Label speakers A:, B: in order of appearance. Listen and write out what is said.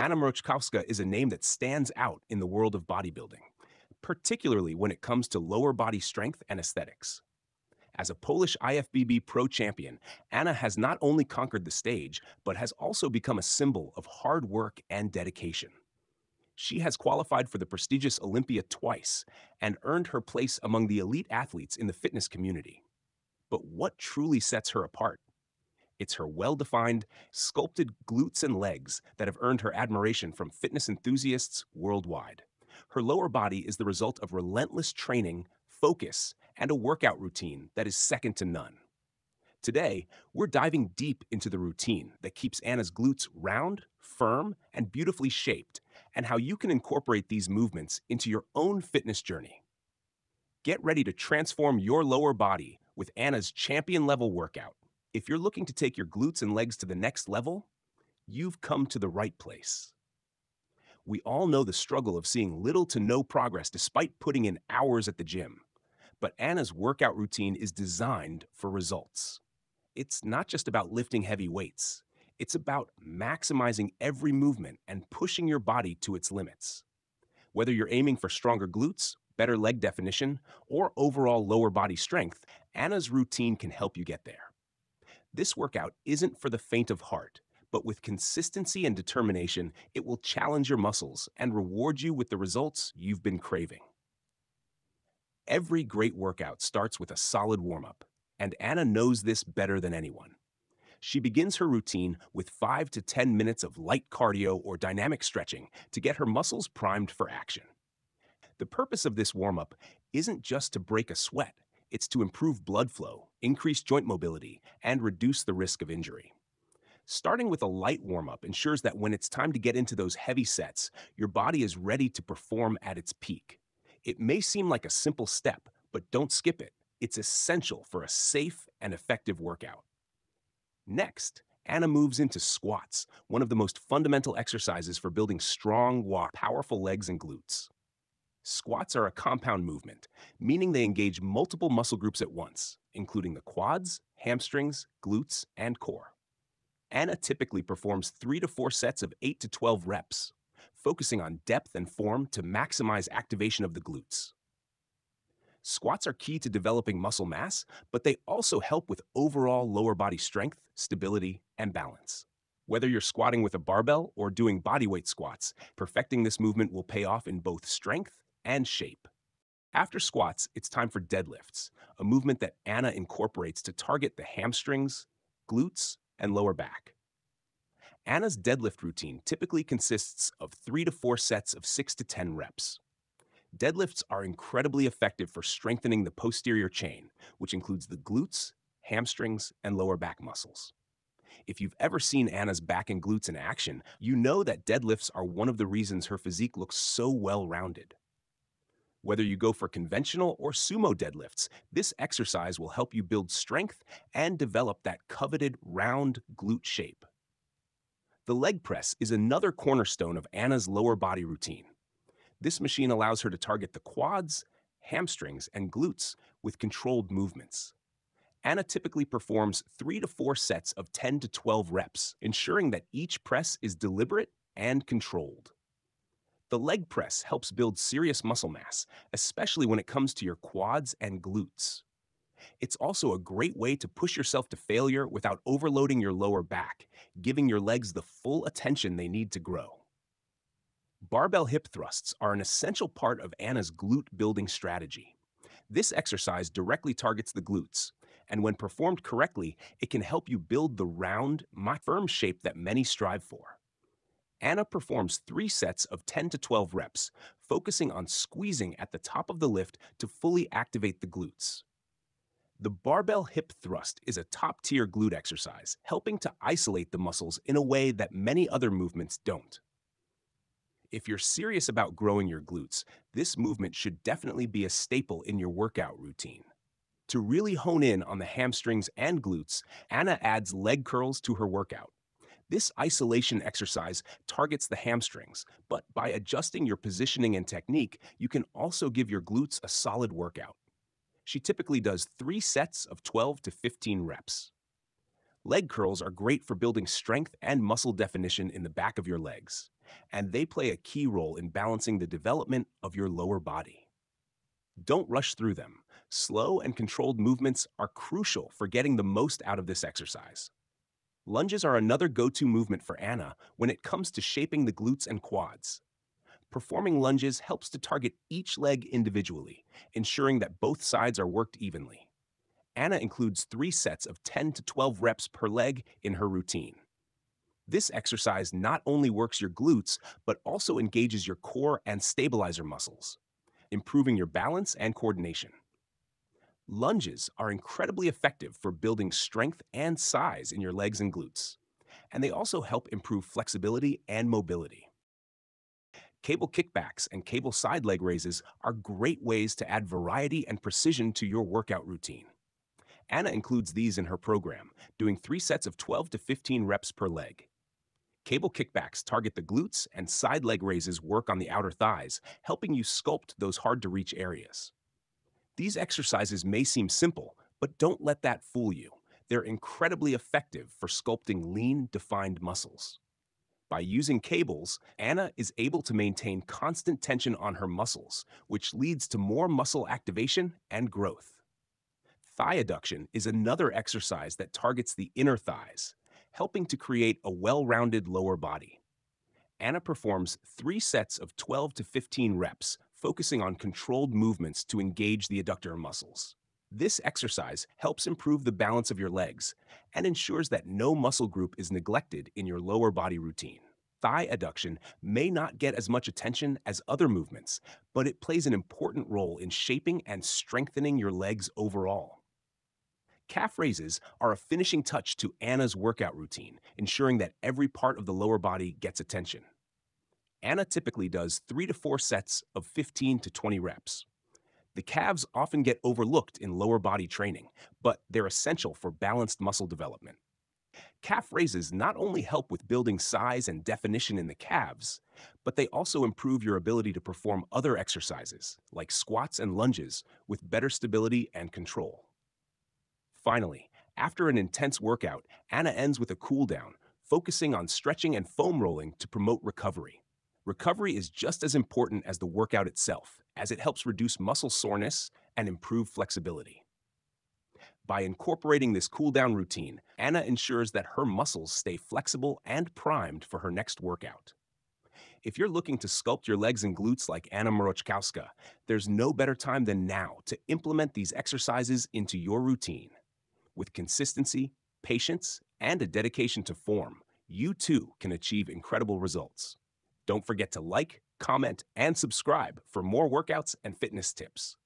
A: Anna Mroczkowska is a name that stands out in the world of bodybuilding, particularly when it comes to lower body strength and aesthetics. As a Polish IFBB pro champion, Anna has not only conquered the stage, but has also become a symbol of hard work and dedication. She has qualified for the prestigious Olympia twice and earned her place among the elite athletes in the fitness community. But what truly sets her apart? It's her well defined, sculpted glutes and legs that have earned her admiration from fitness enthusiasts worldwide. Her lower body is the result of relentless training, focus, and a workout routine that is second to none. Today, we're diving deep into the routine that keeps Anna's glutes round, firm, and beautifully shaped, and how you can incorporate these movements into your own fitness journey. Get ready to transform your lower body with Anna's champion level workout. If you're looking to take your glutes and legs to the next level, you've come to the right place. We all know the struggle of seeing little to no progress despite putting in hours at the gym. But Anna's workout routine is designed for results. It's not just about lifting heavy weights, it's about maximizing every movement and pushing your body to its limits. Whether you're aiming for stronger glutes, better leg definition, or overall lower body strength, Anna's routine can help you get there. This workout isn't for the faint of heart, but with consistency and determination, it will challenge your muscles and reward you with the results you've been craving. Every great workout starts with a solid warm up, and Anna knows this better than anyone. She begins her routine with 5 to 10 minutes of light cardio or dynamic stretching to get her muscles primed for action. The purpose of this warm up isn't just to break a sweat, it's to improve blood flow, increase joint mobility, and reduce the risk of injury. Starting with a light warm up ensures that when it's time to get into those heavy sets, your body is ready to perform at its peak. It may seem like a simple step, but don't skip it. It's essential for a safe and effective workout. Next, Anna moves into squats, one of the most fundamental exercises for building strong, powerful legs and glutes. Squats are a compound movement, meaning they engage multiple muscle groups at once, including the quads, hamstrings, glutes, and core. Anna typically performs three to four sets of 8 to 12 reps, focusing on depth and form to maximize activation of the glutes. Squats are key to developing muscle mass, but they also help with overall lower body strength, stability, and balance. Whether you're squatting with a barbell or doing bodyweight squats, perfecting this movement will pay off in both strength and shape. After squats, it's time for deadlifts, a movement that Anna incorporates to target the hamstrings, glutes, and lower back. Anna's deadlift routine typically consists of three to four sets of six to 10 reps. Deadlifts are incredibly effective for strengthening the posterior chain, which includes the glutes, hamstrings, and lower back muscles. If you've ever seen Anna's back and glutes in action, you know that deadlifts are one of the reasons her physique looks so well rounded. Whether you go for conventional or sumo deadlifts, this exercise will help you build strength and develop that coveted round glute shape. The leg press is another cornerstone of Anna's lower body routine. This machine allows her to target the quads, hamstrings, and glutes with controlled movements. Anna typically performs three to four sets of 10 to 12 reps, ensuring that each press is deliberate and controlled. The leg press helps build serious muscle mass, especially when it comes to your quads and glutes. It's also a great way to push yourself to failure without overloading your lower back, giving your legs the full attention they need to grow. Barbell hip thrusts are an essential part of Anna's glute building strategy. This exercise directly targets the glutes, and when performed correctly, it can help you build the round, firm shape that many strive for. Anna performs three sets of 10 to 12 reps, focusing on squeezing at the top of the lift to fully activate the glutes. The barbell hip thrust is a top tier glute exercise, helping to isolate the muscles in a way that many other movements don't. If you're serious about growing your glutes, this movement should definitely be a staple in your workout routine. To really hone in on the hamstrings and glutes, Anna adds leg curls to her workout. This isolation exercise targets the hamstrings, but by adjusting your positioning and technique, you can also give your glutes a solid workout. She typically does three sets of 12 to 15 reps. Leg curls are great for building strength and muscle definition in the back of your legs. and they play a key role in balancing the development of your lower body. Don't rush through them. Slow and controlled movements are crucial for getting the most out of this exercise. Lunges are another go-to movement for Anna when it comes to shaping the glutes and quads. Performing lunges helps to target each leg individually, ensuring that both sides are worked evenly. Anna includes three sets of 10 to 12 reps per leg in her routine. This exercise not only works your glutes, but also engages your core and stabilizer muscles, improving your balance and coordination. Lunges are incredibly effective for building strength and size in your legs and glutes, and they also help improve flexibility and mobility. Cable kickbacks and cable side leg raises are great ways to add variety and precision to your workout routine. Anna includes these in her program, doing three sets of 12 to 15 reps per leg. Cable kickbacks target the glutes, and side leg raises work on the outer thighs, helping you sculpt those hard to reach areas. These exercises may seem simple, but don't let that fool you. They're incredibly effective for sculpting lean, defined muscles. By using cables, Anna is able to maintain constant tension on her muscles, which leads to more muscle activation and growth. Thigh adduction is another exercise that targets the inner thighs, helping to create a well-rounded lower body. Anna performs three sets of 12 to 15 reps, focusing on controlled movements to engage the adductor muscles. This exercise helps improve the balance of your legs and ensures that no muscle group is neglected in your lower body routine. Thigh adduction may not get as much attention as other movements, but it plays an important role in shaping and strengthening your legs overall. Calf raises are a finishing touch to Anna's workout routine, ensuring that every part of the lower body gets attention. Anna typically does three to four sets of 15 to 20 reps. The calves often get overlooked in lower body training, but they're essential for balanced muscle development. Calf raises not only help with building size and definition in the calves, but they also improve your ability to perform other exercises, like squats and lunges, with better stability and control. Finally, after an intense workout, Anna ends with a cool down, focusing on stretching and foam rolling to promote recovery. Recovery is just as important as the workout itself, as it helps reduce muscle soreness and improve flexibility. By incorporating this cool down routine, Anna ensures that her muscles stay flexible and primed for her next workout. If you're looking to sculpt your legs and glutes like Anna Mroczkowska, there's no better time than now to implement these exercises into your routine. With consistency, patience, and a dedication to form, you too can achieve incredible results. Don't forget to like, comment, and subscribe for more workouts and fitness tips.